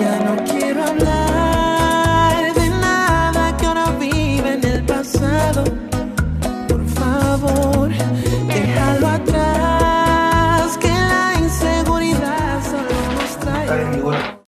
ya no quiero hablar de nada que ahora vive en el pasado. Por favor, déjalo atrás, que la inseguridad solo nos trae.